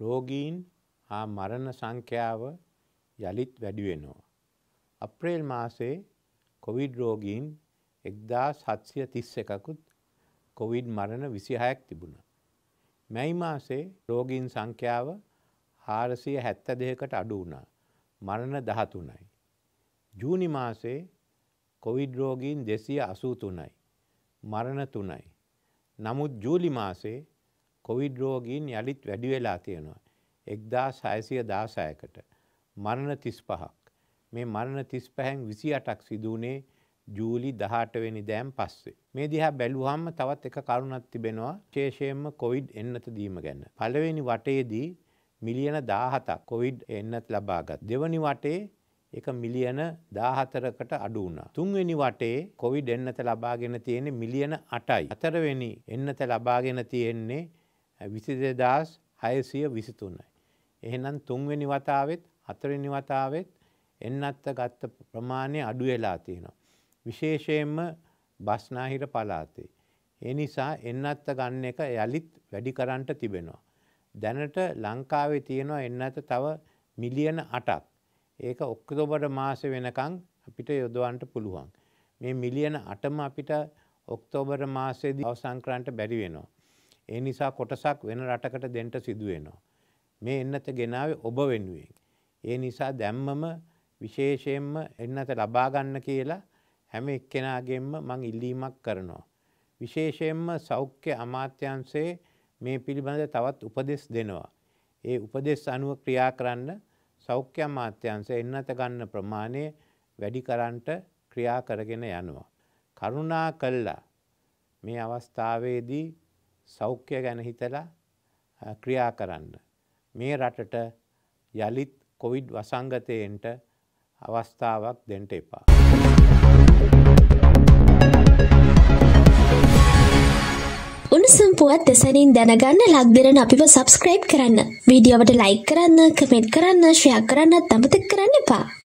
රෝගීන් හා මරණ සංඛ්‍යාව යළිත් වැඩි වෙනවා. අප්‍රේල් මාසේ කොවිඩ් රෝගීන් එක්දා සත්සිය තිස්ස එකකුත් කොවිඩ් මරණ විසිහයක් තිබුණ. මැයි මාසේ රෝගීන් සංඛ්‍යාව හාරසිය හැත්ත දෙකට අඩු වුණා මරණ දහතුනයි. ජූනි මාසේ කොවිඩ් රෝගීන් දෙසිය අසූ තුනයි. මරණ තුනයි. නමුත් ජූලි මාසේ කොවිඩ් රෝගීන් යළිත් වැඩි වෙලා තියෙනවා. එක්දා සයසිය දාසයකට මරණ තිස් පහක්. මේ මරණ තිස් පැහැන් විසි අටක් සිදුවනේ ජූලි දහටවෙනි දෑම් පස්සේ. මේ දිහා බැලුහම්ම තවත් එක කරුණත් තිබෙනවා ශේෂයෙන්ම කොවිඩ් එන්නත දීම ගැන්න. පළවෙනි වටේදී මිලියන දාහතක් කොවිඩ් එන්නත් ලබාගත්. දෙවනි වටේ එක මිලියන දාහතරකට අඩු වුණා. තුන්වෙනි වටේ කොවිඩ් එන්නත ලබාගෙන තියෙන්නේ මිලියන අටයි. අතරවෙනි එන්නත ලබාගෙන තියෙන්නේ විසි දෙදස් හයසිය විසිතුන්නයි. එහෙනම් තුන්වෙනි වතාවෙත් හතරවෙනි වතාවෙත් එන්නත්ත ගත්ත ප්‍රමාණය අඩු වෙලා තියෙනවා. විශේෂයෙන්ම බස්නාහිර පලාතේ. ඒ නිසා එන්නත්ත ගන්න එක යළිත් වැඩි කරන්ට තිබෙනවා. දැනට ලංකාවේ තියෙනවා එන්නත තව මිලියන අටක්. ඒක ඔක්කතෝබට මාස වෙනකං අපිට යොදවන්ට පුළුවන්. මේ මිලියන අටම අපිට ඔක්තෝබර මාසේදී අවසංක්‍රන්ට බැරි වෙනවා. ඒ නිසා කොටසක් වෙන රටකට දෙන්ට සිදුවෙනවා. මේ එන්නත ගෙනාව ඔබ වෙනුවෙන්. ඒ නිසා දැම්මම විශේෂයෙන්ම එන්නත ලබාගන්න කියලා හැම එක්කෙනගෙන්ම මං ඉල්ලීමක් කරනවා. විශේෂයෙන්ම සෞඛ්‍ය අමාත්‍යන්සේ මේ පිළිබඳ තවත් උපදෙස් දෙනවා. ඒ උපදෙස් අනුව ක්‍රියා කරන්න සෞඛ්‍ය අමාත්‍යන්ස එන්නත ගන්න ප්‍රමාණය වැඩි කරන්ට ක්‍රියා කරගෙන යනවා. කරුණා කල්ලා මේ අවස්ථාවේදී සෞඛ්‍ය ගැන හිතලා ක්‍රියා කරන්න. මේ රටට යළිත් කොවිඩ් වසංගතයෙන්ට අවස්ථාවක් දෙන්ට එපා. උණුසුම් පුවත් දෙසනින් දැනගන්න ලක්දරන අපිව සබස්ක්‍රයිබ් කරන්න. වීඩියෝවට ලයික් කරන්න කමෙන්ට් කරන්න ශයක් කරන්නත් අමතක් කරන්න එපා.